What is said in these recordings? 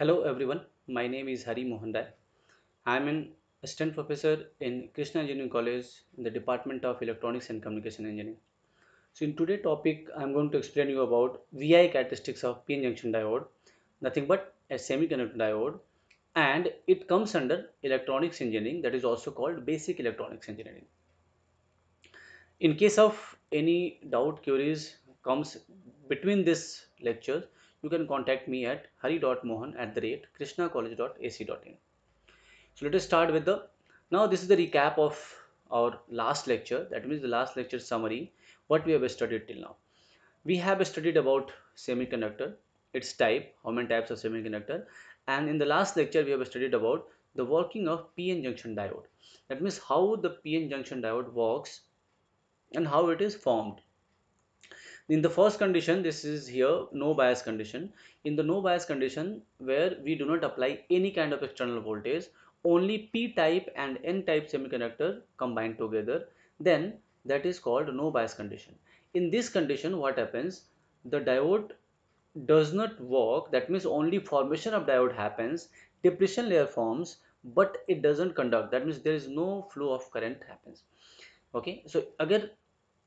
Hello everyone, my name is Hari Mohan Rai. I am an assistant professor in Krishna Engineering College in the Department of Electronics and Communication Engineering. So in today's topic, I am going to explain you about VI characteristics of PN junction diode, nothing but a semiconductor diode and it comes under electronics engineering that is also called basic electronics engineering. In case of any doubt queries comes between this lecture, you can contact me at hari.mohan at the rate krishnacollege.ac.in. So let us start with the, now this is the recap of our last lecture, that means the last lecture summary, what we have studied till now. We have studied about semiconductor, its type, how many types of semiconductor, and in the last lecture we have studied about the working of PN junction diode. That means how the PN junction diode works and how it is formed in the first condition this is here no bias condition. In the no bias condition where we do not apply any kind of external voltage only p type and n type semiconductor combined together then that is called no bias condition. In this condition what happens? The diode does not work. That means only formation of diode happens depletion layer forms but it doesn't conduct. That means there is no flow of current happens. Okay? So agar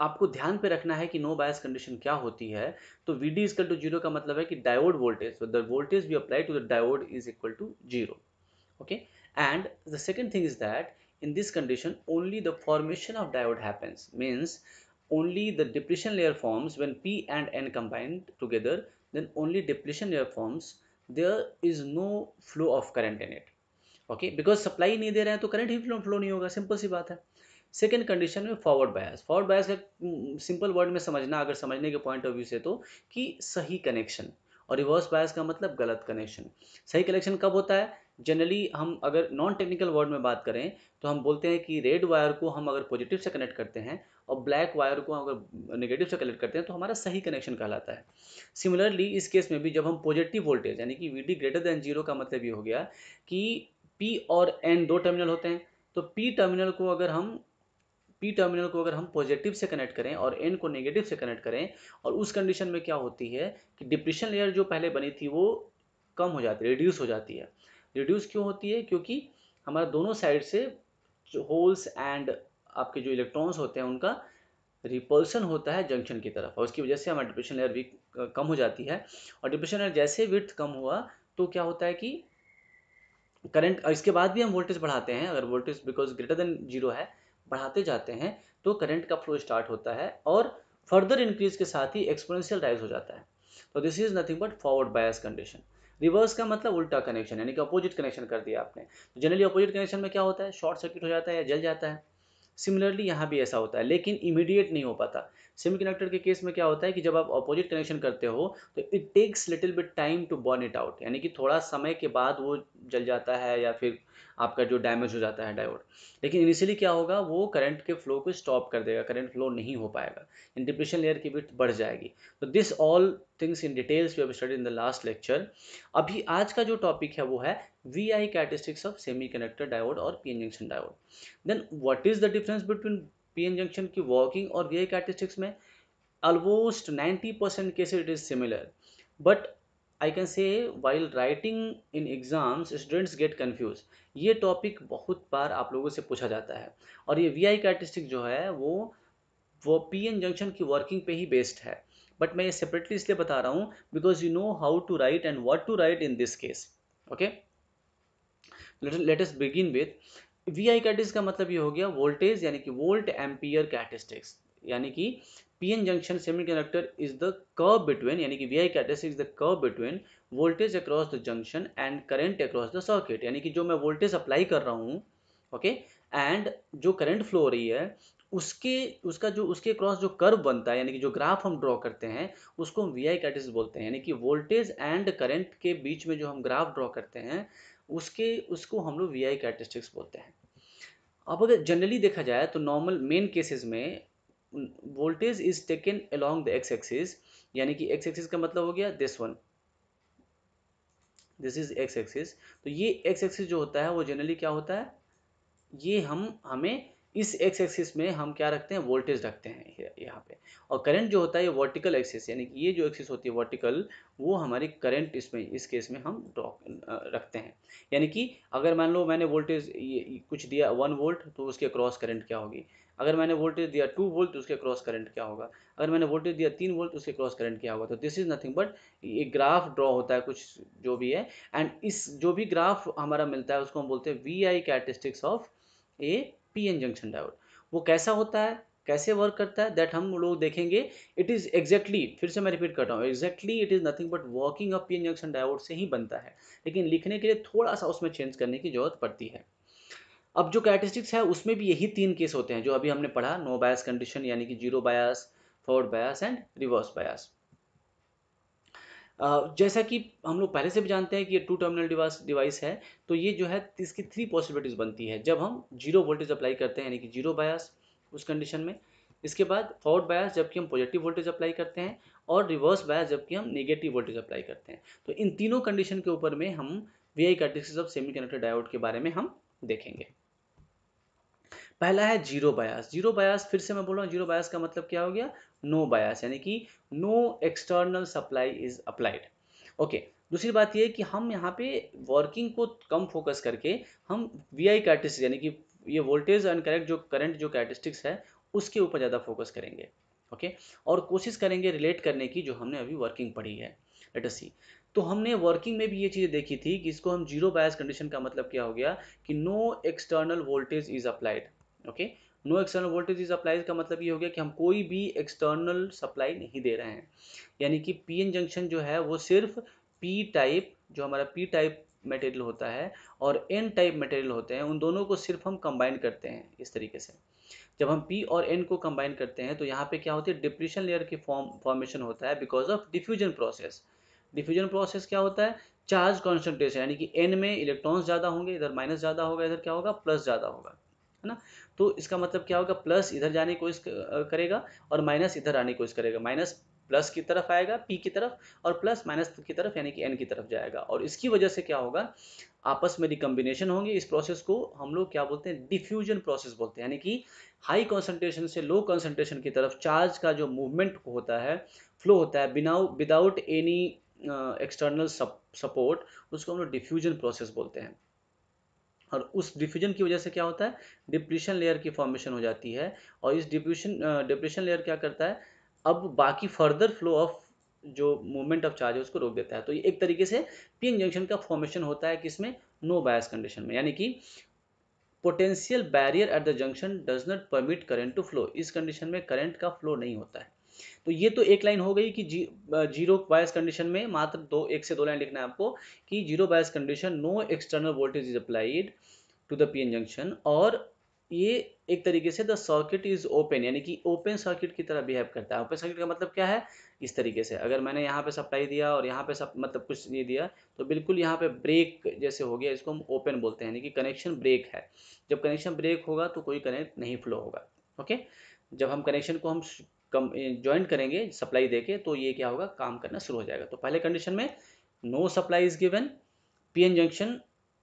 आपको ध्यान पे रखना है कि no bias condition क्या होती है तो V D is to zero का मतलब है कि diode voltage the voltage V apply to the diode is equal to zero okay and the second thing is that in this condition only the formation of diode happens means only the depression layer forms when P and N combined together then only depression layer forms there is no flow of current in it okay because supply नहीं दे रहे हैं तो current ही flow नहीं होगा. Simple सी बात है. सेकेंड कंडीशन में फॉरवर्ड बायस फॉरवर्ड बायस का सिंपल वर्ड में समझना, अगर समझने के पॉइंट ऑफ़ व्यू से तो कि सही कनेक्शन और रिवर्स बायस का मतलब गलत कनेक्शन सही कनेक्शन कब होता है? जनरली हम अगर नॉन टेक्निकल वर्ड में बात करें तो हम बोलते हैं कि रेड वायर को हम अगर पॉजिटिव से कनेक्ट करते हैं और ब्लैक वायर को अगर नेगेटिव से कनेक्ट करते हैं तो हमारा सही कनेक्शन कहलाता है. सिमिलरली इस केस में भी जब हम पॉजिटिव वोल्टेज यानी कि वी ग्रेटर देन ज़ीरो का मतलब ये हो गया कि पी और एन दो टर्मिनल होते हैं तो पी टर्मिनल को अगर हम पी टर्मिनल को अगर हम पॉजिटिव से कनेक्ट करें और एन को नेगेटिव से कनेक्ट करें, और उस कंडीशन में क्या होती है कि डिप्रेशन लेयर जो पहले बनी थी वो कम हो जाती है रिड्यूस हो जाती है। रिड्यूस क्यों होती है? क्योंकि हमारा दोनों साइड से होल्स एंड आपके जो इलेक्ट्रॉन्स होते हैं, उनका रिपल्सन होता है जंक्शन की तरफ़, और उसकी वजह से हमारी डिप्रेशन लेयर वीक कम हो जाती है। और डिप्रेशन लेयर जैसे विथ कम हुआ तो क्या होता है कि करंट इसके बाद भी हम वोल्टेज बढ़ाते हैं, अगर voltage because greater than zero है बढ़ाते जाते हैं तो करंट का फ्लो स्टार्ट होता है और फर्दर इंक्रीज के साथ ही एक्सपोनेंशियल राइज हो जाता है। तो this is nothing but forward bias condition reverse का मतलब उल्टा कनेक्शन यानी कि अपोजिट कनेक्शन कर दिया आपने। तो जनरली अपोजिट कनेक्शन में क्या होता है? शॉर्ट सर्किट हो जाता है या जल जाता है। सिमिलरली यहाँ भी ऐसा होता है, लेकिन इमीडिएट नहीं हो पाता। सिम सेमीकंडक्टर के केस में क्या होता है कि जब आप अपोजिट कनेक्शन करते हो तो it takes little bit time to burn it out यानी कि थोड़ा समय के बाद वो जल जाता है या फिर आपका जो डैमेज हो जाता है डायोड लेकिन इनिशियली क्या होगा, वो करंट के फ्लो को स्टॉप कर देगा करंट फ्लो नहीं हो पाएगा। इन डिप्रेशन लेयर की विथ बढ़ जाएगी। तो this all things in details we have study in the last lecture अभी आज का जो टॉपिक है वो है V I characteristics of semiconductor diode और P N junction diode then what is the difference between P N junction की working और वी आई कैरेक्टरिस्टिक्स में? Almost ninety percent cases it is similar but I can से while writing in exams students get confuse ये topic बहुत बार आप लोगों से पूछा जाता है। और ये वी आई कैरेक्टरिस्टिक जो है, वो वो पी एन जंक्शन की वर्किंग पे ही बेस्ड है। बट मैं ये सेपरेटली इसलिए बता रहा हूँ because you know how to write and what to write in this case okay let's begin with V I कैटिस का मतलब ये हो गया वोल्टेज यानी कि वोल्ट एम्पियर कैटिस्टिक्स यानी कि PN junction semiconductor is the curve between यानी कि VI characteristic is the curve between voltage across the junction and current across the circuit यानी कि जो मैं वोल्टेज अप्लाई कर रहा हूँ ओके एंड जो करंट फ्लो हो रही है, उसके, उसका जो, उसके क्रॉस जो कर्व बनता है, यानी कि जो ग्राफ हम ड्रॉ करते हैं, उसको हम वी आई कैरेक्टरिस्टिक बोलते हैं. यानी कि वोल्टेज एंड करंट के बीच में जो हम ग्राफ ड्रॉ करते हैं, उसके, उसको हम लोग वी आई कैरेक्टरिस्टिक्स बोलते हैं. अब अगर जनरली देखा जाए तो नॉर्मल मेन केसेस में voltage is taken along the X axis यानी कि एक्स एक्सिस का मतलब हो गया this one this is X axis तो ये एक्स एक्सिस जो होता है, वो जनरली क्या होता है? ये हम, हमें इस एक्स एक्सिस में हम क्या रखते हैं? वोल्टेज रखते हैं यहाँ पे. और करंट जो होता है, ये वर्टिकल एक्सिस यानी कि ये जो एक्सिस होती है वर्टिकल वो हमारी करंट इसमें, इस केस में हम रखते हैं. यानी कि अगर मान लो मैंने वोल्टेज कुछ दिया वन वोल्ट तो उसके क्रॉस करंट क्या होगी? अगर मैंने वोल्टेज दिया टू वोल्ट उसके क्रॉस करंट क्या होगा? अगर मैंने वोल्टेज दिया तीन वोल्ट उसके क्रॉस करंट क्या होगा? तो दिस इज़ नथिंग बट ये ग्राफ ड्रॉ होता है कुछ जो भी है। एंड इस जो भी ग्राफ हमारा मिलता है, उसको हम बोलते हैं V I characteristics of a P N junction diode वो कैसा होता है? कैसे वर्क करता है? दैट हम लोग देखेंगे। इट इज़ एग्जैक्टली फिर से मैं रिपीट करता हूँ exactly it is nothing but working of P N junction diode से ही बनता है। लेकिन लिखने के लिए थोड़ा सा उसमें चेंज करने की ज़रूरत पड़ती है। अब जो कैरेक्टरिस्टिक्स है, उसमें भी यही तीन केस होते हैं, जो अभी हमने पढ़ा नो बायस कंडीशन यानी कि zero bias forward bias and reverse bias जैसा कि हम लोग पहले से भी जानते हैं कि ये टू टर्मिनल डिवाइस डिवाइस है तो ये जो है, इसकी थ्री पॉसिबिलिटीज़ बनती है। जब हम ज़ीरो वोल्टेज अप्लाई करते हैं, यानी कि ज़ीरो बायस उस कंडीशन में, इसके बाद फॉरवर्ड बायस जबकि हम पॉजिटिव वोल्टेज अप्लाई करते हैं, और रिवर्स बायस जबकि हम नेगेटिव वोल्टेज अप्लाई करते हैं। तो इन तीनों कंडीशन के ऊपर में हम V I characteristics of semiconductor diode के बारे में हम देखेंगे। पहला है ज़ीरो बायास। ज़ीरो बायास, फिर से मैं बोल रहा हूँ, ज़ीरो बायास का मतलब क्या हो गया? नो बायास, यानी कि no external supply is applied. Okay, दूसरी बात ये कि हम यहाँ पे वर्किंग को कम फोकस करके हम वी आई कैरेक्टरिस्टिक्स यानी कि ये वोल्टेज एंड करेक्ट जो करंट जो कैरेक्टरिस्टिक्स है, उसके ऊपर ज़्यादा फोकस करेंगे। Okay okay? और कोशिश करेंगे रिलेट करने की, जो हमने अभी वर्किंग पढ़ी है। लेट सी तो हमने वर्किंग में भी ये चीज़ देखी थी कि इसको हम ज़ीरो बायस कंडीशन का मतलब क्या हो गया कि no external voltage is applied. Okay no external voltage is apply का मतलब ये हो गया कि हम कोई भी एक्सटर्नल सप्लाई नहीं दे रहे हैं। यानी कि पी एन जंक्शन जो है, वो सिर्फ़ पी टाइप जो हमारा पी टाइप मटेरियल होता है और एन टाइप मटेरियल होते हैं, उन दोनों को सिर्फ़ हम कंबाइन करते हैं इस तरीके से। जब हम पी और एन को कंबाइन करते हैं तो यहाँ पे क्या होती है? डिप्रेशन लेयर की फॉर्म फॉर्मेशन होता है because of diffusion process diffusion process क्या होता है? चार्ज कॉन्सेंट्रेशन यानी कि एन में इलेक्ट्रॉन्स ज़्यादा होंगे, इधर माइनस ज़्यादा होगा, इधर क्या होगा? प्लस ज़्यादा होगा। है ना? तो इसका मतलब क्या होगा? प्लस इधर जाने की कोशिश करेगा और माइनस इधर आने की कोशिश करेगा। माइनस प्लस की तरफ़ आएगा पी की तरफ़ और प्लस माइनस की तरफ़ यानी कि एन की तरफ़ जाएगा। और इसकी वजह से क्या होगा? आपस में रिकम्बिनेशन होंगे। इस प्रोसेस को हम लोग क्या बोलते हैं? डिफ्यूजन प्रोसेस बोलते हैं। यानी कि हाई कॉन्सेंट्रेशन से लो कॉन्सेंट्रेशन की तरफ़ चार्ज का जो मूवमेंट होता है फ्लो होता है बिना विदाउट एनी एक्सटर्नल सपोर्ट उसको हम लोग डिफ्यूजन प्रोसेस बोलते हैं। और उस डिफ्यूजन की वजह से क्या होता है? डिप्रेशन लेयर की फॉर्मेशन हो जाती है। और इस डिप्रेशन डिप्रेशन लेयर क्या करता है? अब बाकी फर्दर फ्लो ऑफ़ जो मूवमेंट ऑफ़ चार्ज है, उसको रोक देता है। तो ये एक तरीके से पी जंक्शन का फॉर्मेशन होता है किसमें? नो बायस कंडीशन में। यानी कि potential barrier at the junction does not permit current to flow इस कंडीशन में करंट का फ्लो नहीं होता है। तो ये तो एक लाइन हो गई कि जी ज़ीरो बायस कंडीशन में मात्र दो, एक से दो लाइन लिखना है आपको कि zero bias condition, no external voltage is applied to the PN junction और ये एक तरीके से द सर्किट इज़ ओपन, यानी कि ओपन सर्किट की तरह बिहेव करता है। ओपन सर्किट का मतलब क्या है? इस तरीके से। अगर मैंने यहाँ पे सप्लाई दिया और यहाँ पे सब मतलब कुछ नहीं दिया तो बिल्कुल यहाँ पे ब्रेक जैसे हो गया, इसको हम ओपन बोलते हैं, यानी कि कनेक्शन ब्रेक है। जब कनेक्शन ब्रेक होगा तो कोई कनेक्ट नहीं फ्लो होगा, ओके? जब हम कनेक्शन को हम कम ज्वाइंट करेंगे सप्लाई देके तो ये क्या होगा काम करना शुरू हो जाएगा। तो पहले कंडीशन में no supply is given P N junction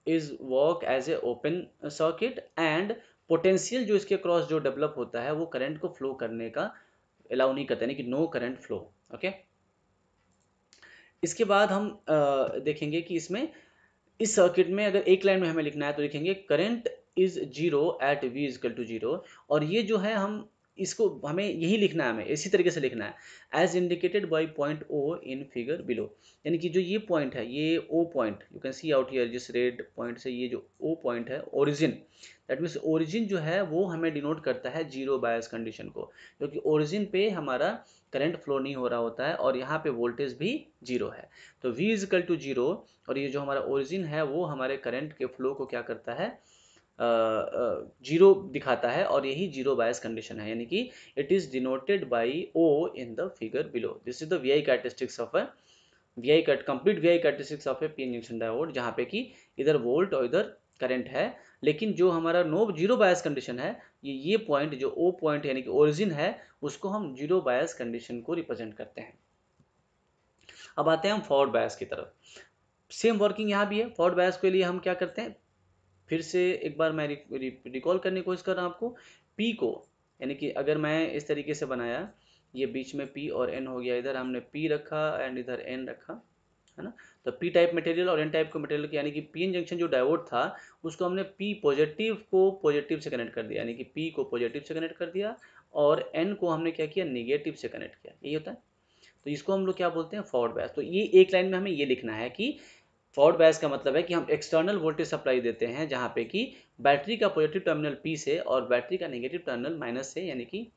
is work as a open circuit and potential जो इसके क्रॉस जो डेवलप होता है वो करंट को फ्लो करने का अलाउ नहीं करता यानी कि नो करंट फ्लो ओके इसके बाद हम आ, देखेंगे कि इसमें इस सर्किट में अगर एक लाइन में हमें लिखना है तो लिखेंगे current is zero at V equal to zero और ये जो है हम इसको हमें यही लिखना है, हमें इसी तरीके से लिखना है as indicated by point O in figure below यानी कि जो ये पॉइंट है, ये O point you can see out here जिस रेड पॉइंट से ये जो ओ पॉइंट है ओरिजिन दैट मीन्स ओरिजिन जो है, वो हमें डिनोट करता है ज़ीरो बायस कंडीशन को, क्योंकि ओरिजिन पे हमारा करंट फ्लो नहीं हो रहा होता है और यहाँ पे वोल्टेज भी ज़ीरो है. तो वी इजकल टू ज़ीरो और ये जो हमारा ओरिजिन है, वो हमारे करंट के फ्लो को क्या करता है? ज़ीरो दिखाता है और यही ज़ीरो बायस कंडीशन है, यानी कि it is denoted by O in the figure below this is the V I characteristics of a V I complete V I characteristics of a P injection diode जहाँ पे कि इधर volt और इधर current है, लेकिन जो हमारा नो ज़ीरो बायस कंडीशन है, ये ये पॉइंट जो ओ पॉइंट यानी कि ओरिजिन है, उसको हम ज़ीरो बायस कंडीशन को रिप्रेजेंट करते हैं। अब आते हैं हम फॉरवर्ड बायस की तरफ़। सेम वर्किंग यहाँ भी है फॉरवर्ड बायस के लिए हम क्या करते हैं? फिर से एक बार मैं रिकॉल करने की कोशिश कर रहा हूँ आपको। पी को, यानी कि अगर मैं इस तरीके से बनाया, ये बीच में पी और एन हो गया, इधर हमने पी रखा एंड इधर एन रखा, है ना? तो पी टाइप मटेरियल और एन टाइप का मटेरियल यानी कि पी एन जंक्शन जो डायोड था, उसको हमने पी पॉजिटिव को पॉजिटिव से कनेक्ट कर दिया, यानी कि पी को पॉजिटिव से कनेक्ट कर दिया और एन को हमने क्या किया? निगेटिव से कनेक्ट किया। यही होता है। तो इसको हम लोग क्या बोलते हैं? फॉरवर्ड बैस तो ये एक लाइन में हमें ये लिखना है कि फॉरवर्ड बैस का मतलब है कि हम एक्सटर्नल वोल्टेज सप्लाई देते हैं, जहाँ पे कि बैटरी का पॉजिटिव टर्मिनल पी से और बैटरी का नेगेटिव टर्मिनल माइनस से, यानी कि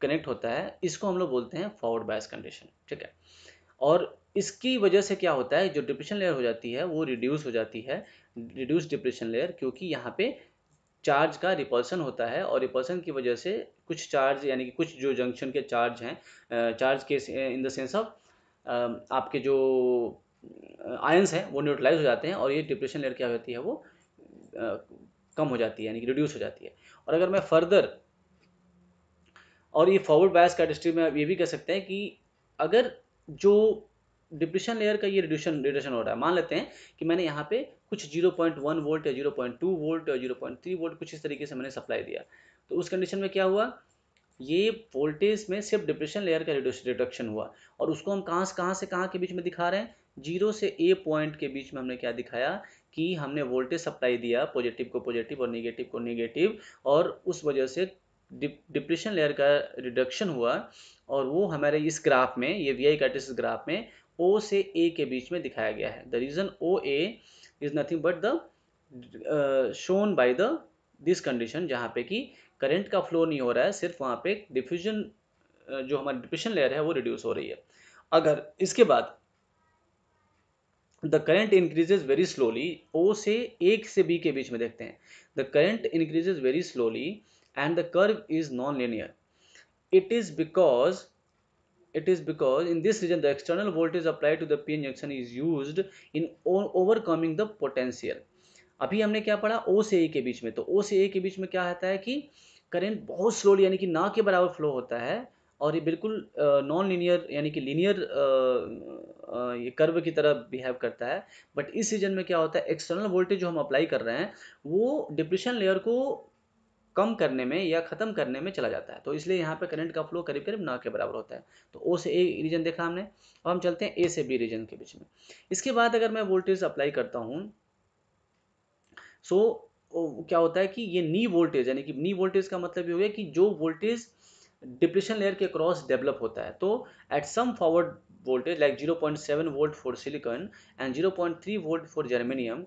कनेक्ट होता है। इसको हम लोग बोलते हैं फॉरवर्ड बैस कंडीशन ठीक है? और इसकी वजह से क्या होता है, जो डिप्रेशन लेयर हो जाती है, वो रिड्यूस हो जाती है रिड्यूस डिप्रेशन लेयर क्योंकि यहाँ पे चार्ज का रिपल्सन होता है और रिपल्सन की वजह से कुछ चार्ज यानी कि कुछ जो जंक्शन के चार्ज हैं चार्ज के इन द सेंस ऑफ़ आपके जो आयंस हैं वो न्यूट्रलाइज हो जाते हैं और ये डिप्रेशन लेयर क्या होती है वो आ, कम हो जाती है यानी कि रिड्यूस हो जाती है। और अगर मैं फर्दर और ये फॉरवर्ड बायस का डिस्ट्री में ये भी कह सकते हैं कि अगर जो डिप्रेशन लेयर का ये रिड्यूशन रिडक्शन हो रहा है मान लेते हैं कि मैंने यहाँ पे कुछ 0.1 वोल्ट या 0.2 वोल्ट या 0.3 वोल्ट कुछ इस तरीके से मैंने सप्लाई दिया तो उस कंडीशन में क्या हुआ? ये वोल्टेज में सिर्फ़ डिप्रेशन लेयर का रिडक्शन हुआ। और उसको हम कहाँ से कहाँ से कहाँ के बीच में दिखा रहे हैं? ज़ीरो से ए पॉइंट के बीच में हमने क्या दिखाया कि हमने वोल्टेज सप्लाई दिया पॉजिटिव को पॉजिटिव और निगेटिव को निगेटिव और उस वजह से डिप्रेशन लेयर का रिडक्शन हुआ और वो हमारे इस ग्राफ में ये वी आई कार्टिस ग्राफ में ओ से ए के बीच में दिखाया गया है। The reason O A is nothing but the shown by the this condition जहाँ पे कि करंट का फ्लो नहीं हो रहा है सिर्फ़ वहाँ पे डिफ्यूजन uh, जो हमारी डिप्रेशन लेयर है वो रिड्यूस हो रही है। अगर इसके बाद the current increases very slowly O से एक से बी के बीच में देखते हैं. The current increases very slowly and the curve is non linear it is because it is because in this region the external voltage apply to the P N junction is use in overcoming the potential अभी हमने क्या पढ़ा? ओ से ए के बीच में. तो ओ से ए के बीच में क्या होता है कि करेंट बहुत स्लोली यानी कि ना के बराबर फ्लो होता है. और ये बिल्कुल नॉन लीनियर यानी कि लीनियर ये कर्व की तरह बिहेव करता है। बट इस सीज़न में क्या होता है एक्सटर्नल वोल्टेज जो हम अप्लाई कर रहे हैं, वो डिप्रेशन लेयर को कम करने में या ख़त्म करने में चला जाता है। तो इसलिए यहाँ पे करंट का फ्लो करीब करीब ना के बराबर होता है। तो ओ से ए रीजन देखा हमने, अब हम चलते हैं ए से बी रीजन के बीच में। इसके बाद अगर मैं वोल्टेज अप्लाई करता हूँ सो क्या होता है कि ये नी वोल्टेज यानी कि नी वोल्टेज का मतलब ये हो गया कि जो वोल्टेज डिप्रेशन लेयर के क्रॉस डेवलप होता है। तो at some forward voltage like 0.7 volt for silicon and 0.3 volt for germanium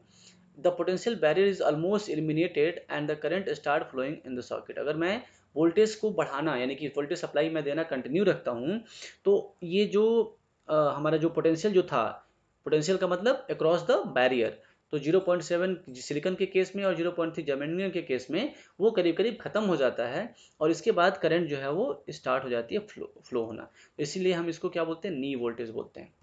the potential barrier is almost eliminated and the current start flowing in the socket अगर मैं voltage को बढ़ाना यानी कि वोल्टेज सप्लाई में देना कंटिन्यू रखता हूँ तो ये जो आ, हमारा जो पोटेंशियल जो था पोटेंशियल का मतलब अक्रॉस द बैरियर तो 0.7 सिलिकन के केस में और 0.3 जर्मेनियम के केस में वो करीब करीब ख़त्म हो जाता है और इसके बाद करंट जो है वो स्टार्ट हो जाती है फ्लो फ्लो होना। तो इसीलिए हम इसको क्या बोलते हैं? नी वोल्टेज बोलते हैं।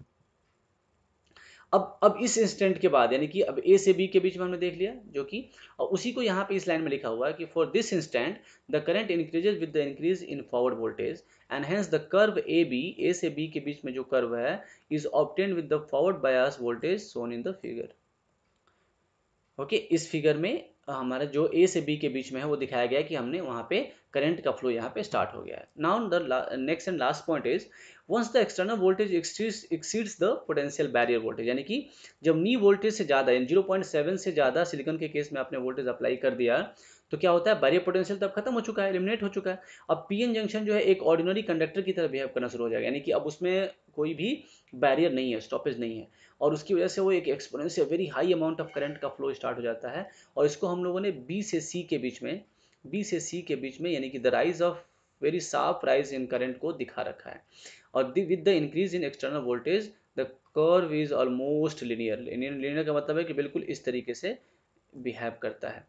अब अब इस इंस्टेंट के बाद, यानी कि अब ए से बी के बीच में हमने देख लिया, जो कि, और उसी को यहाँ पे इस लाइन में लिखा हुआ है कि for this instant the current increases with the increase in forward voltage and hence the curve A B A से बी के बीच में जो कर्व है is obtained with the forward bias voltage shown in the figure okay, इस figure में हमारा जो ए से बी के बीच में है, वो दिखाया गया है कि हमने वहाँ पे करंट का फ्लो यहाँ पे स्टार्ट हो गया है। Now the next and last point is once the external voltage exceeds the potential barrier voltage यानी कि जब नी वोल्टेज से ज़्यादा, यानी ज़ीरो पॉइंट सेवन से ज़्यादा सिलिकन के केस में आपने वोल्टेज अप्लाई कर दिया तो क्या होता है? बैरियर पोटेंशियल तब खत्म हो चुका है एलिमिनेट हो चुका है। अब पीएन जंक्शन जो है, एक ऑर्डिनरी कंडक्टर की तरह बिहेव करना शुरू हो जाएगा, यानी कि अब उसमें कोई भी बैरियर नहीं है स्टॉपेज नहीं है। और उसकी वजह से वो एक exponential very high amount of current का फ्लो स्टार्ट हो जाता है। और इसको हम लोगों ने बी से सी के बीच में बी से सी के बीच में, यानी कि the rise of very sharp rise in current को दिखा रखा है। और with the increase in external voltage the curve is almost linear linear का मतलब है कि बिल्कुल इस तरीके से बिहेव करता है।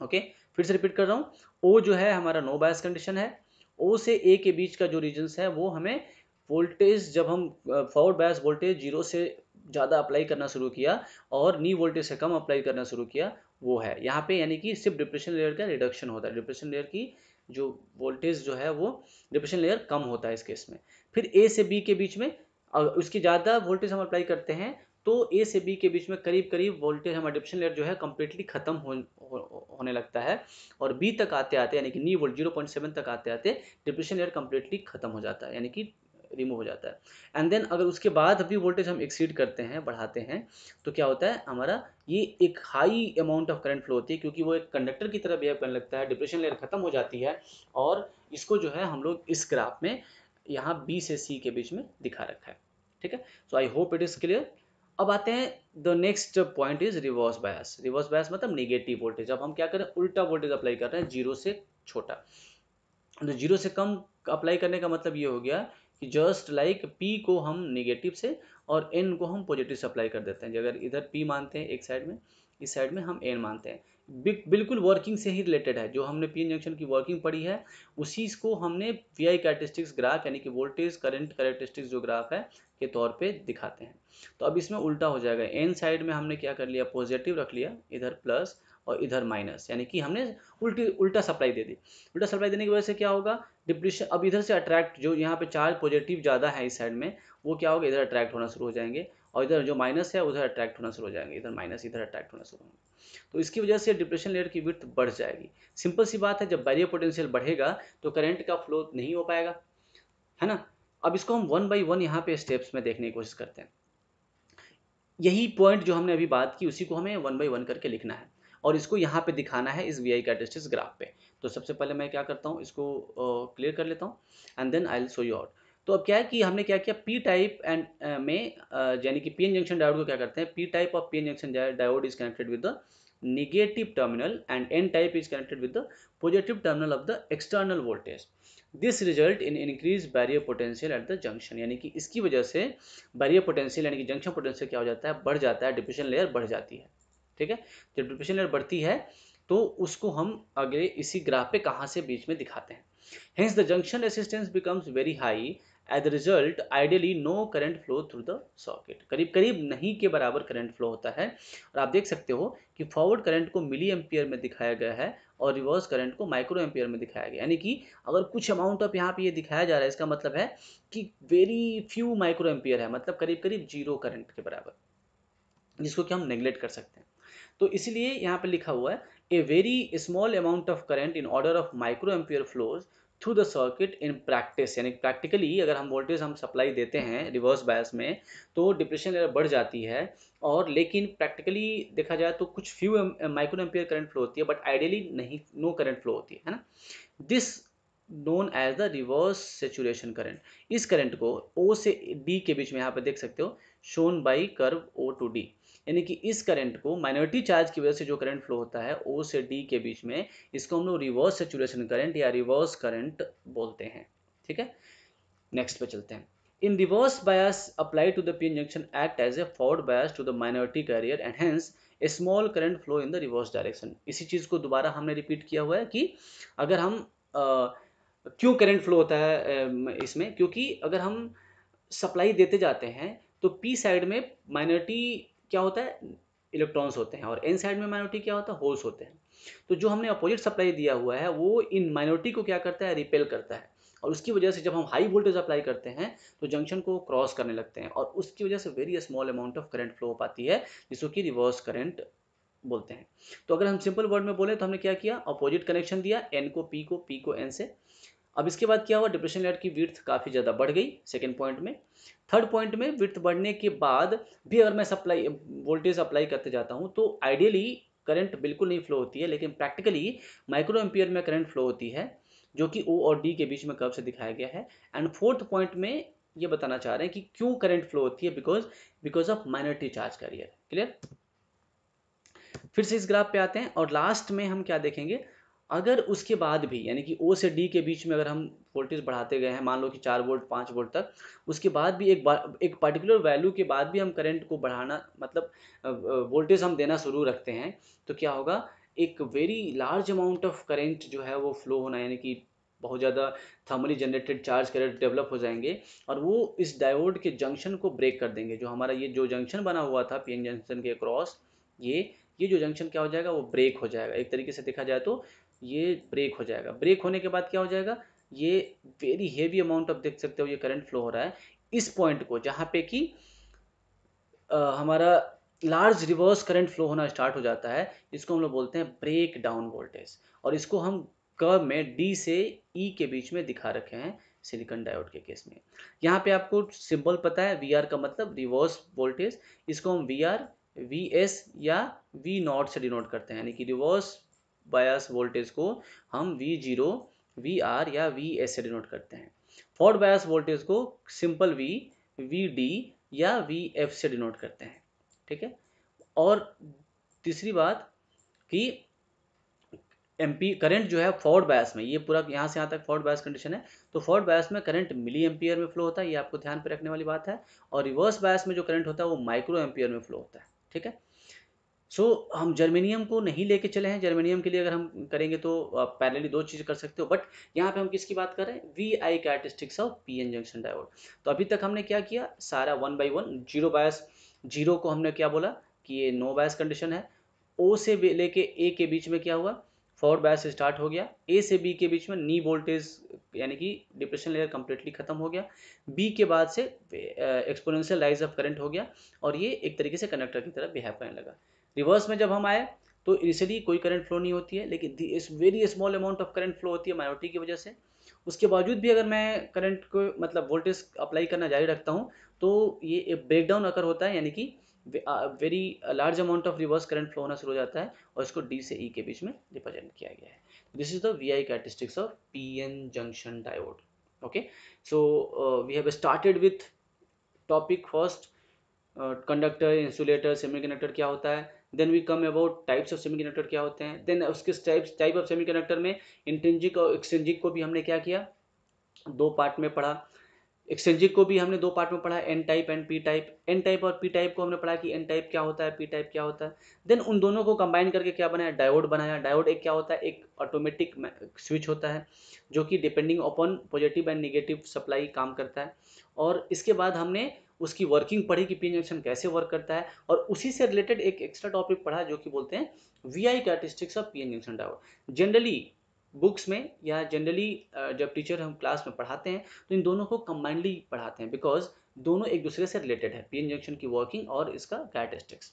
Okay okay? फिर से रिपीट कर रहा हूँ। ओ जो है हमारा नो बायस कंडीशन है। ओ से ए के बीच का जो रीजन्स है, वो हमें वोल्टेज जब हम फॉरवर्ड बायस वोल्टेज ज़ीरो से ज़्यादा अप्लाई करना शुरू किया और नी वोल्टेज से कम अप्लाई करना शुरू किया वो है। यहाँ पे यानी कि सिर्फ़ डिप्रेशन लेयर का रिडक्शन होता है। डिप्रेशन लेयर की जो वोल्टेज जो है वो डिप्रेशन लेयर कम होता है इस केस में। फिर ए से बी के बीच में उसकी ज़्यादा वोल्टेज हम अप्लाई करते हैं तो ए से बी के बीच में करीब करीब वोल्टेज हमारा डिप्रेशन लेयर जो है कम्प्लीटली खत्म हो, हो, होने लगता है। और बी तक आते आते यानी कि knee volt zero point seven तक आते आते डिप्रेशन लेयर कम्प्लीटली खत्म हो जाता है। यानी कि रिमूव हो जाता है। एंड देन अगर उसके बाद भी वोल्टेज हम एक्सीड करते हैं, बढ़ाते हैं तो क्या होता है? हमारा ये एक high amount of current flow होती है, क्योंकि वो एक कंडक्टर की तरह बिहेव करने लगता है डिप्रेशन लेयर खत्म हो जाती है, और इसको जो है हम लोग इस ग्राफ में यहाँ बी से सी के बीच में दिखा रखा है। ठीक है? So I hope it is clear अब आते हैं the next point is reverse bias reverse bias मतलब निगेटिव वोल्टेज अब हम क्या करें? उल्टा वोल्टेज अप्लाई कर रहे हैं ज़ीरो से छोटा। तो ज़ीरो से कम अप्लाई करने का मतलब ये हो गया कि जस्ट लाइक पी को हम निगेटिव से और एन को हम पॉजिटिव से अप्लाई कर देते हैं। अगर इधर पी मानते हैं एक साइड में, इस साइड में हम एन मानते हैं। बिल्कुल वर्किंग से ही रिलेटेड है। जो हमने पीएन जंक्शन की वर्किंग पढ़ी है, उसी को हमने वी आई कैरेक्टरिस्टिक्स ग्राफ यानी कि वोल्टेज करंट कैरेक्टरिस्टिक्स जो ग्राफ है के तौर पे दिखाते हैं। तो अब इसमें उल्टा हो जाएगा। एन साइड में हमने क्या कर लिया? पॉजिटिव रख लिया, इधर प्लस और इधर माइनस यानी कि हमने उल्टी, उल्टा सप्लाई दे दी। उल्टा सप्लाई देने की वजह से क्या होगा? डिप्रेशन अब इधर से अट्रैक्ट जो यहाँ पे चार्ज पॉजिटिव ज़्यादा है इस साइड में, वो क्या होगा? इधर अट्रैक्ट होना शुरू हो जाएँगे और इधर जो माइनस है, उधर अट्रैक्ट होना शुरू हो जाएँगे। इधर माइनस इधर अट्रैक्ट होना शुरू होंगे। तो इसकी वजह से डिप्रेशन लेयर की विर्थ बढ़ जाएगी। सिंपल सी बात है, जब बैरियर पोटेंशियल बढ़ेगा तो करंट का फ्लो नहीं हो पाएगा, है ना? अब इसको हम वन बाई वन यहाँ पे स्टेप्स में देखने की कोशिश करते हैं। यही पॉइंट जो हमने अभी बात की उसी को हमें वन बाई वन करके लिखना है। और इसको यहाँ पे दिखाना है इस वी आई कैरेक्टरिस्टिक्स ग्राफ पे। तो सबसे पहले मैं क्या करता हूँ इसको क्लियर uh, कर लेता हूँ and then I show you out तो अब क्या है कि हमने क्या किया पी टाइप एंड में यानी कि पी एन जंक्शन डायोड को क्या करते हैं P type of P N junction diode is connected with the negative terminal and n type is connected with the positive terminal of the external voltage. This result in increase barrier potential at the junction यानी कि इसकी वजह से barrier potential यानी कि junction potential क्या हो जाता है? बढ़ जाता है डिप्रेशन लेयर बढ़ जाती है। ठीक है? जब डिप्रेशन लेयर बढ़ती है तो उसको हम अगले इसी ग्राफ पे कहाँ से बीच में दिखाते हैं। Hence the junction resistance becomes very high as the result ideally no current flow through the socket करीब करीब नहीं के बराबर करंट फ्लो होता है। और आप देख सकते हो कि फॉरवर्ड करंट को मिली एम्पियर में दिखाया गया है। और रिवर्स करंट को माइक्रो एम्पियर में दिखाया गया। यानी कि अगर कुछ अमाउंट ऑफ़ यहाँ पे ये दिखाया जा रहा है, इसका मतलब है कि वेरी फ्यू माइक्रो एम्पियर है मतलब करीब करीब ज़ीरो करंट के बराबर, जिसको कि हम नेग्लेक्ट कर सकते हैं। तो इसलिए यहाँ पर लिखा हुआ है a very small amount of current in order of micro ampere flows through the circuit in practice यानी प्रैक्टिकली अगर हम वोल्टेज हम सप्लाई देते हैं रिवर्स बायस में तो डिप्रेशन लेवल बढ़ जाती है। और लेकिन प्रैक्टिकली देखा जाए तो कुछ few micro ampere current flow होती है बट आइडियली नहीं नो करंट फ्लो होती है ना? This known as the reverse saturation current इस करंट को ओ से डी के बीच में यहाँ पर देख सकते हो shown by curve O to D यानी कि इस करंट को माइनॉरिटी चार्ज की वजह से जो करंट फ्लो होता है ओ से डी के बीच में इसको हम लोग रिवर्स सेचुरेशन करंट या रिवर्स करंट बोलते हैं। ठीक है? नेक्स्ट पे चलते हैं। In reverse bias apply to the P junction act as a forward bias to the minority carrier and hence a small current flow in the reverse direction इसी चीज़ को दोबारा हमने रिपीट किया हुआ है कि अगर हम आ, क्यों करंट फ्लो होता है इसमें? क्योंकि अगर हम सप्लाई देते जाते हैं तो पी साइड में माइनॉरिटी क्या होता है? इलेक्ट्रॉन्स होते हैं और एन साइड में माइनॉरिटी क्या होता है? होल्स होते हैं। तो जो हमने अपोजिट सप्लाई दिया हुआ है, वो इन माइनॉरिटी को क्या करता है? रिपेल करता है। और उसकी वजह से जब हम हाई वोल्टेज अप्लाई करते हैं तो जंक्शन को क्रॉस करने लगते हैं और उसकी वजह से very small amount of current flow हो पाती है, जिसको कि रिवर्स करंट बोलते हैं। तो अगर हम सिंपल वर्ड में बोले तो हमने क्या किया? अपोजिट कनेक्शन दिया एन को पी को पी को एन से। अब इसके बाद क्या हुआ? डिप्रेशन लेयर की विर्थ काफ़ी ज़्यादा बढ़ गई सेकेंड पॉइंट में। थर्ड पॉइंट में विर्थ बढ़ने के बाद भी अगर मैं सप्लाई वोल्टेज अप्लाई करते जाता हूँ तो आइडियली करंट बिल्कुल नहीं फ्लो होती है, लेकिन प्रैक्टिकली माइक्रो एम्पियर में करंट फ्लो होती है, जो कि ओ और डी के बीच में कर्व से दिखाया गया है। एंड फोर्थ पॉइंट में ये बताना चाह रहे हैं कि क्यों करंट फ्लो होती है? Because because of minority charge carrier clear फिर से इस ग्राफ पे आते हैं और लास्ट में हम क्या देखेंगे? अगर उसके बाद भी, यानी कि ओ से डी के बीच में अगर हम वोल्टेज बढ़ाते गए हैं, मान लो कि चार वोल्ट पाँच वोल्ट तक, उसके बाद भी एक बार, एक पर्टिकुलर वैल्यू के बाद भी हम करंट को बढ़ाना मतलब वोल्टेज हम देना शुरू रखते हैं तो क्या होगा? एक very large amount of current जो है वो फ्लो होना, यानी कि बहुत ज़्यादा thermally generated charge current develop हो जाएँगे, और वो इस डायोड के जंक्शन को ब्रेक कर देंगे। जो हमारा ये, जो जंक्शन बना हुआ था पीएन जंक्शन के क्रॉस ये ये जो जंक्शन क्या हो जाएगा? वो ब्रेक हो जाएगा। एक तरीके से देखा जाए तो ये ब्रेक हो जाएगा। ब्रेक होने के बाद क्या हो जाएगा? ये वेरी हेवी अमाउंट आप देख सकते हो, ये करंट फ्लो हो रहा है। इस पॉइंट को, जहाँ पे कि हमारा लार्ज रिवर्स करंट फ्लो होना स्टार्ट हो जाता है, इसको हम लोग बोलते हैं ब्रेक डाउन वोल्टेज और इसको हम कर्व में डी से ई e के बीच में दिखा रखे हैं सिलिकॉन डायोड के केस में। यहाँ पे आपको सिंबल पता है वी आर का मतलब रिवर्स वोल्टेज इसको हम वी आर वी एस या वी नॉट से डिनोट करते हैं, यानी कि रिवर्स बायस वोल्टेज को हम वी ज़ीरो वी आर या वी एस डिनोट करते हैं। फॉर्ड बायस वोल्टेज को सिंपल वी वी डी या वी एफ़ से डिनोट करते हैं, ठीक है? और तीसरी बात कि एमपी करंट जो है फॉर्ड बायस में, ये पूरा यहाँ से यहाँ तक फॉर्ड बायस कंडीशन है तो फॉर्ड बायस में करंट मिली एम्पियर में फ्लो होता है, ये आपको ध्यान पे रखने वाली बात है। और रिवर्स बायस में जो करंट होता है, वो माइक्रो एम्पियर में फ्लो होता है, ठीक है? सो so, हम जर्मेनियम को नहीं लेके चले हैं। जर्मेनियम के लिए अगर हम करेंगे तो पैरेलली दो चीज़ कर सकते हो। बट यहाँ पे हम किसकी बात कर रहे हैं? V I characteristics of P N junction diode तो अभी तक हमने क्या किया? सारा one by one zero bias zero को हमने क्या बोला? कि ये नो बायस कंडीशन है। ओ से लेके ए के बीच में क्या हुआ? फॉरवर्ड बायस स्टार्ट हो गया। ए से बी के बीच में नी वोल्टेज यानी कि डिप्रेशन लेयर कंप्लीटली खत्म हो गया। बी के बाद से एक्सपोनेंशियल राइज ऑफ़ करंट हो गया। और ये एक तरीके से कनेक्टर की तरह बिहेव करने लगा। रिवर्स में जब हम आए तो इनिशियली कोई करंट फ्लो नहीं होती है, लेकिन इस very small amount of current flow होती है माइनॉरिटी की वजह से। उसके बावजूद भी अगर मैं करंट को मतलब वोल्टेज अप्लाई करना जारी रखता हूँ तो ये ब्रेक डाउन अगर होता है, यानी कि very large amount of reverse current flow होना शुरू हो जाता है, और इसको डी से ई e के बीच में रिप्रेजेंट किया गया है। This is the V I characteristics of P N junction diode okay so we have started with topic first conductor insulator semiconductor क्या होता है? Then we come about types of semiconductor क्या होते हैं? देन उसके टाइप्स टाइप ऑफ़ सेमीकंडक्टर में इंटेंजिक और एक्सटेंजिक को भी हमने क्या किया? दो पार्ट में पढ़ा। एक्सचेंजिक को भी हमने दो पार्ट में पढ़ा। N type and P type N type और पी टाइप को हमने पढ़ा कि एन टाइप क्या होता है पी टाइप क्या होता है। देन उन दोनों को कंबाइन करके क्या बनाया? डायोड बनाया। डायोड एक क्या होता है? एक ऑटोमेटिक स्विच होता है, जो कि depending upon positive and negative supply काम करता है। और इसके बाद हमने उसकी वर्किंग पढ़ी कि पीएन जंक्शन कैसे वर्क करता है? और उसी से रिलेटेड एक एक्स्ट्रा टॉपिक पढ़ा जो कि बोलते हैं V I characteristics of P N junction diode generally books में या जनरली जब टीचर हम क्लास में पढ़ाते हैं तो इन दोनों को कंबाइंडली पढ़ाते हैं बिकॉज़ दोनों एक दूसरे से रिलेटेड है पीएन जंक्शन की वर्किंग और इसका कैरेक्टरिस्टिक्स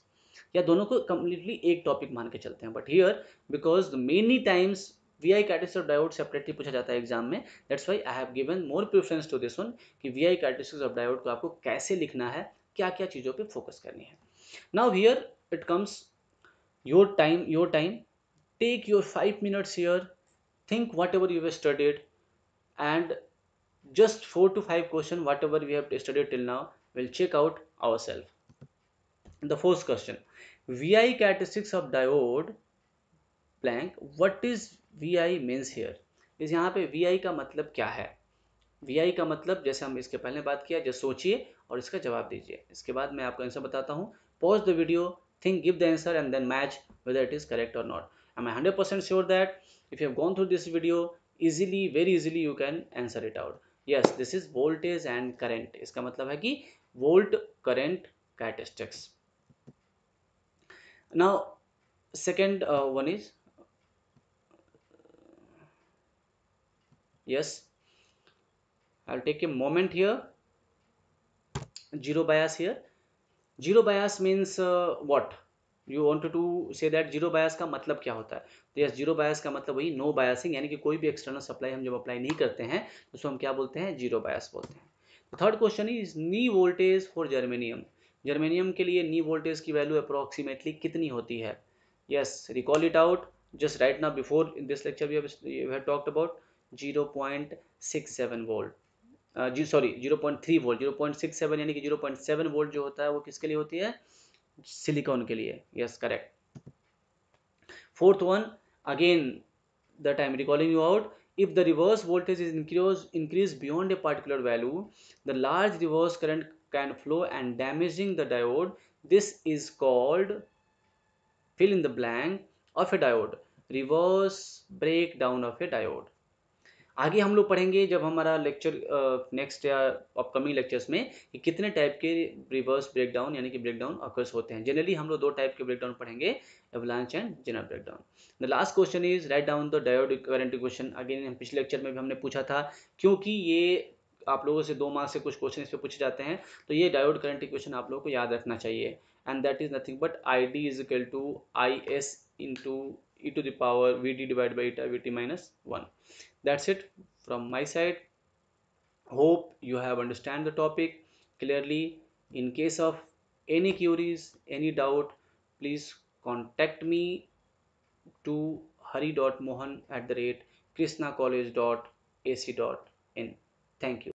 या दोनों को कम्प्लीटली एक टॉपिक मान के चलते हैं. But here because many times V I characteristic diode separately पूछा जाता है एग्ज़ाम में. That's why I have given more preference to this one कि V I characteristic of diode को आपको कैसे लिखना है क्या क्या चीज़ों पर फोकस करनी है. Now here it comes your time your time take your five minutes here think whatever you studied and just four to five question whatever we have studied till now will check out our self the fourth question V I characteristics of diode blank what is V I means here इस यहाँ पे we आई का मतलब क्या है? V आई का मतलब जैसे हम इसके पहले बात किया जैसे सोचिए और इसका जवाब दीजिए। इसके बाद मैं आपको आंसर बताता हूँ। Pause the video think give the answer and then match whether it is correct और not I I hundred percent sure that if you have gone through this video easily very easily you can answer it out yes this is voltage and current इसका मतलब है कि volt current characteristics now second one is yes. I'll take a moment here. Zero bias here. Zero bias means uh, what? You want to say that zero bias का मतलब क्या होता है? तो यस ज़ीरो बायस का मतलब वही no biasing यानी कि कोई भी एक्सटर्नल सप्लाई हम जब अप्लाई नहीं करते हैं तो उसको हम क्या बोलते हैं? ज़ीरो बायस बोलते हैं। Third question is knee voltage for germanium germanium के लिए नी वोल्टेज की वैल्यू अप्रॉक्सीमेटली कितनी होती है? Yes recall it out just right ना before this lecture we have talked about zero point six seven volt. Ji, sorry, zero point three volt, zero point six seven यानी कि zero point seven volt जो होता है वो किसके लिए होती है? सिलिकॉन के लिए, yes, correct. Fourth one, again, the time, recalling you out, if the reverse voltage is increase increase beyond a particular value, the large reverse current can flow and damaging the diode, this is called, fill in the blank, of a diode, reverse breakdown of a diode. आगे हम लोग पढ़ेंगे जब हमारा lecture next या upcoming lectures में कि कितने टाइप के रिवर्स ब्रेकडाउन यानी कि ब्रेकडाउन अकर्स होते हैं। जनरली हम लोग दो टाइप के ब्रेकडाउन पढ़ेंगे avalanche and general breakdown the last question is write down the diode current equation again पिछले लेक्चर में भी हमने पूछा था, क्योंकि ये आप लोगों से दो मार्क्स से कुछ क्वेश्चन इस पर पूछे जाते हैं तो ये डायोड करंट इक्वेशन आप लोगों को याद रखना चाहिए। And that is nothing but I D is equal to I S into e to the power vd divided by eta vt minus 1 that's it from my side. Hope you have understand the topic clearly. In case of any queries any doubt please contact me to hari.mohan at the rate krishnacollege.ac.in thank you